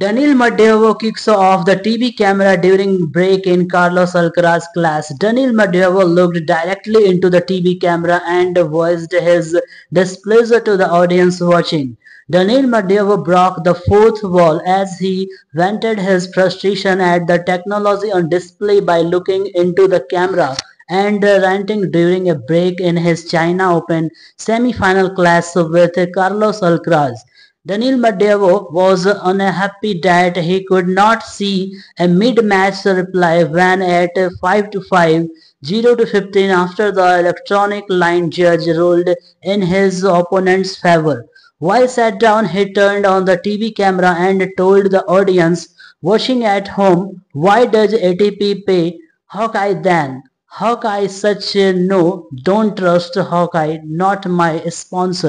Daniil Medvedev kicks off the TV camera during break in Carlos Alcaraz class. Daniil Medvedev looked directly into the TV camera and voiced his displeasure to the audience watching. Daniil Medvedev broke the fourth wall as he vented his frustration at the technology on display by looking into the camera and ranting during a break in his China Open semi-final clash with Carlos Alcaraz. Daniil Medvedev was unhappy that he could not see a mid-match reply when at 5 to 5, 0 to 15 after the electronic line judge ruled in his opponent's favor. While sat down, he turned on the TV camera and told the audience watching at home, why does ATP pay Hawkeye then? Hawkeye such no, don't trust Hawkeye, not my sponsor.